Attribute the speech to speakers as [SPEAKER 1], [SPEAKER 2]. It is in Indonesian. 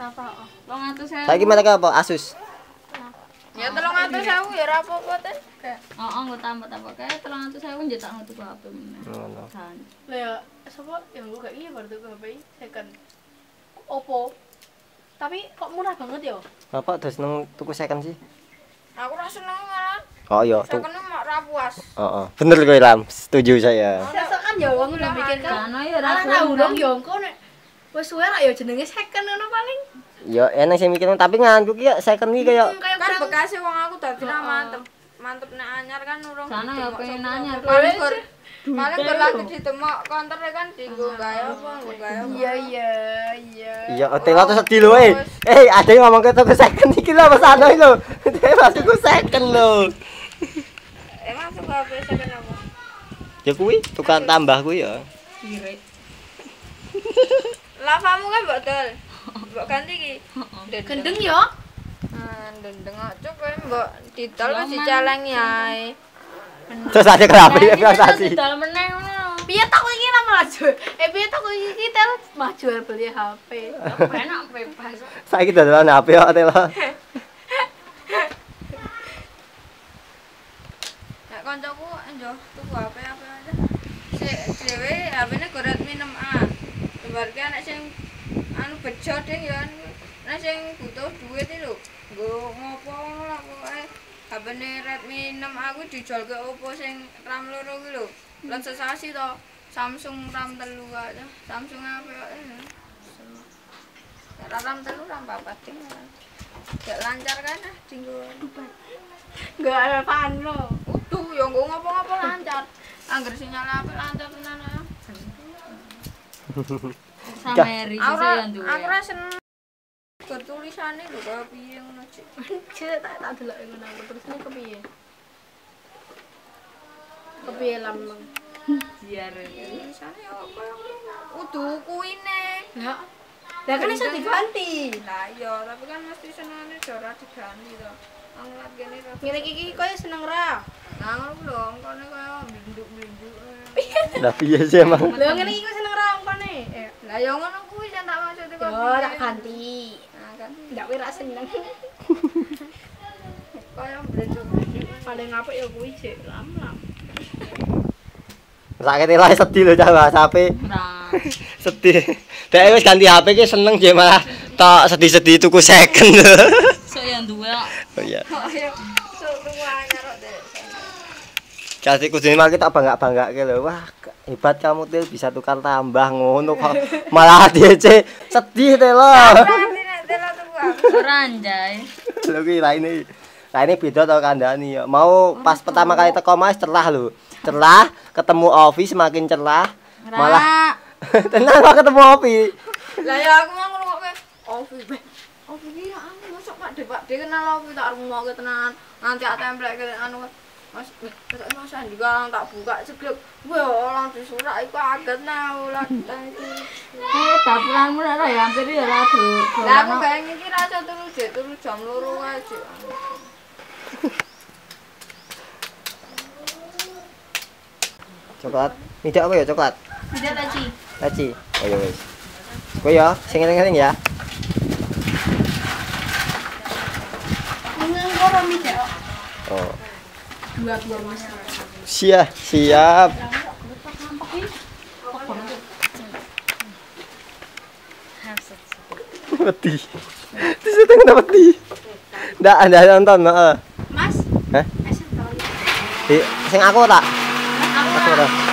[SPEAKER 1] Apa?
[SPEAKER 2] Tolong atus saya.
[SPEAKER 3] Saiki mereka apa? Asus.
[SPEAKER 2] Ya tolong atus saya ya ora apa-apa teh. Oh, oh, nggak tambah tambah kayak tolong atus saya nyetak ngutuk HP meneh.
[SPEAKER 3] Ngono.
[SPEAKER 2] Kan.
[SPEAKER 1] Lah ya, sapa yang gue kayak gini baru tuh HP second. Oppo. Tapi kok murah banget ya?
[SPEAKER 3] Bapak terus nang tuku second sih?
[SPEAKER 2] Aku ra seneng malah.
[SPEAKER 3] Oh iya, tuh.
[SPEAKER 2] Second mak ra puas.
[SPEAKER 3] Oh, oh. Bener kowe Lam, setuju saya.
[SPEAKER 1] Sesek kan ya wong udah bikin kan.
[SPEAKER 2] Kan ya ra
[SPEAKER 1] tahu dong ya engko nek wis suwe ra ya jenenge second ngono paling.
[SPEAKER 3] Ya enak sih mikir tapi nganggo ki ya second ki kaya
[SPEAKER 1] Hmm, kayak
[SPEAKER 2] kan bekasnya wong aku dadi ra mantep. Mantep nek anyar kan urung.
[SPEAKER 4] Sana ya pengen anyar.
[SPEAKER 2] Paling gur paling gur lagi ditemok konter kan dienggo gawe apa, nggo gawe.
[SPEAKER 1] Iya iya iya.
[SPEAKER 3] Iya, hotel atau sedih lho, eh. Eh, ada yang ngomong ke tuku second iki lho, Mas Ano lho. Dia masuk tuku second lho.
[SPEAKER 2] Emang suka apa second apa?
[SPEAKER 3] Ya kuwi tukang tambah kuwi ya.
[SPEAKER 2] Lavamu kan dol. Mbok ganti ki.
[SPEAKER 1] Gendeng ya.
[SPEAKER 2] Ah, ndendeng aja kowe mbok didol wis dicelengi ae.
[SPEAKER 3] Terus ada kenapa ya evaluasi.
[SPEAKER 4] Dal meneh ngono.
[SPEAKER 1] Piye tak iki lah maju. Eh piye tak iki tel maju beli HP.
[SPEAKER 4] Enak bebas.
[SPEAKER 3] Saiki dadolan HP kok hotel.
[SPEAKER 2] Nek kancaku njo tuku HP apa aja. Si dhewe HP-ne go Redmi 6A. Lembarke nek sing anu bejo ding ya nek sing butuh duit iki lho. Nggo ngopo ngono lah pokoke. HP-ne Redmi 6A kuwi dijual ke Oppo sing RAM loro kuwi lho. Lan sesasi to. Samsung RAM telu aja. Samsung apa ya. RAM telu RAM papat ding. Gak lancar kan ah dinggo
[SPEAKER 1] Enggak ada pan lo.
[SPEAKER 2] Uduh, ya nggo ngopo-ngopo lancar. Angger sinyal HP lancar tenan ya.
[SPEAKER 4] Sama sih
[SPEAKER 2] ra
[SPEAKER 4] yang duwe.
[SPEAKER 2] aku ra seneng Gur tulisane lho kaya piye ngono cik.
[SPEAKER 1] Cek tak tak delok ngono aku terus ini kepiye? Kepiye lambang?
[SPEAKER 4] Biar.
[SPEAKER 2] Tulisane apa ya ngono. Uduh kuine.
[SPEAKER 1] Lah. Lah kan iso diganti.
[SPEAKER 2] Lah iya, tapi kan mesti senengane ora diganti to. Kene.
[SPEAKER 1] Ngene iki koyo seneng ra.
[SPEAKER 2] Nah, ngono lho, engkone kaya blinduk-blinduk.
[SPEAKER 3] Lah piye sih emang?
[SPEAKER 1] Lah ngene iki seneng ra angkone.
[SPEAKER 2] Lah ya ngono kuwi jan tak maksud
[SPEAKER 1] yo tak ganti.
[SPEAKER 2] Nah, kan
[SPEAKER 1] Ndak wira seneng.
[SPEAKER 2] kaya blinduk-blinduk.
[SPEAKER 1] Paling apik ya kuwi cek lam-lam.
[SPEAKER 3] Sakit lah sedih lho cah bahas HP. Sedih. Dek wis ganti HP ki seneng dia malah tok sedih-sedih tuku second lho.
[SPEAKER 4] So yang duwe
[SPEAKER 3] Oh iya.
[SPEAKER 2] Sok kok, Dek.
[SPEAKER 3] Kasih kudune malah kita bangga-banggake lho. Wah, hebat kamu Til bisa tukar tambah ngono kok. Malah DC sedih Til
[SPEAKER 2] aku.
[SPEAKER 4] ora anjay.
[SPEAKER 3] Lho ki laine. Laine beda tau kandhani ya. Mau pas pertama kali teko Mas cerlah lho. Cerlah, ketemu Ovi semakin cerlah. Malah tenan kok ketemu Ovi.
[SPEAKER 2] Lah ya aku mau ngrungokke Ovi. Ovi iki ya anu masuk Pak De Pak De kenal Ovi tak rungokke tenan. Nanti tak templek ke anu Mas, kata Mas Andi kan tak buka cekluk. Wah, orang disurak iku aget nah ulah.
[SPEAKER 4] Eh, dapuranmu ora ya hampir ya ora do.
[SPEAKER 2] Lah aku bayang iki rasa turu jek turu jam loro ae jek.
[SPEAKER 3] Coklat. Tidak apa ya coklat?
[SPEAKER 1] Tidak taci.
[SPEAKER 3] Laci. Oh ya wis. Kowe ya, sing eling-eling ya.
[SPEAKER 1] Nang karo mi cek.
[SPEAKER 3] Oh. Siap, siap. Wedi. Di situ kena wedi. Ndak ada nonton.
[SPEAKER 1] Mas.
[SPEAKER 3] Hah? Di sing aku tak?
[SPEAKER 1] Aku
[SPEAKER 3] ora.